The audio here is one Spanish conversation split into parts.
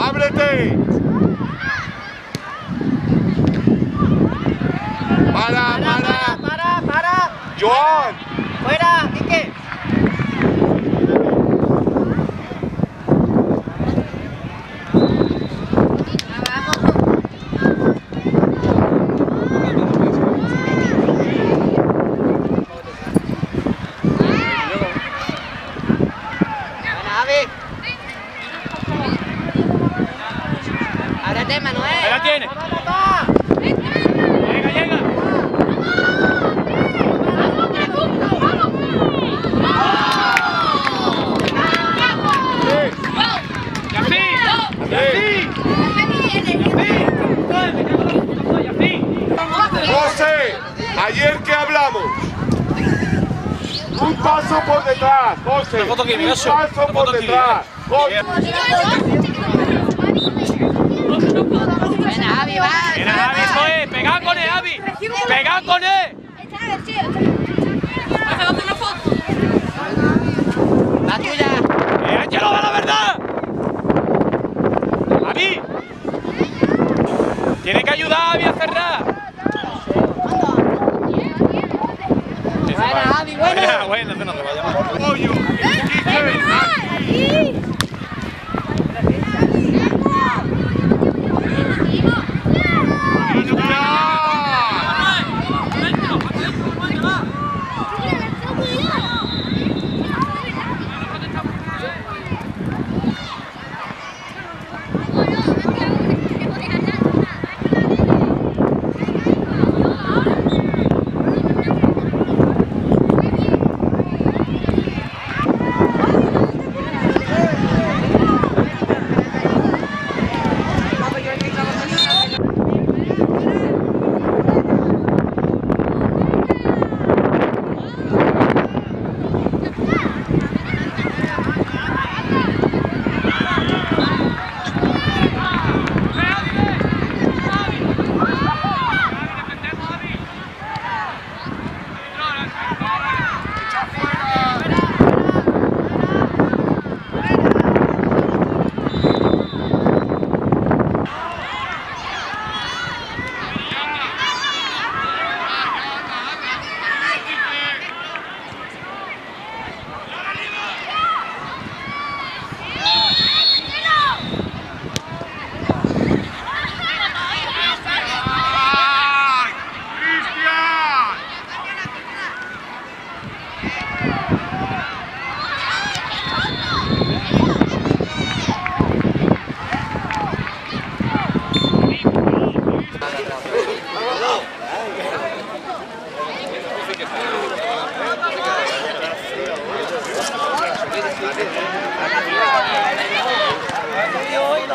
José. Para, para. para, para. Joan. Fuera, Quique. Ábrete, Manuel. Ahí la tiene. Llega, llega. José, ayer que hablamos. Un paso por detrás, José. Un paso por detrás. José. Buena, Javi, va. Mira, Javi, eso es. Pegad con él, Javi. Pegad con él. La tuya. ¡Eh, Ángelo, va la verdad! ¡Javi! Tiene que ayudar a Javi a cerrar. Buena, Javi, buena. Buena, buena, no te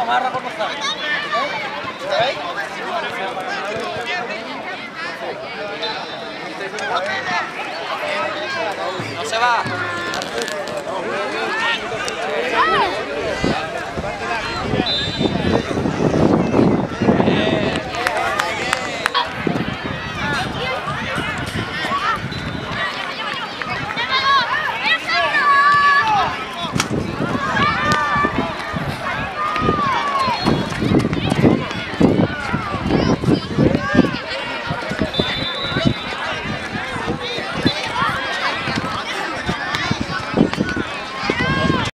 amarra ¿Eh? No se va.